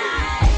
tonight.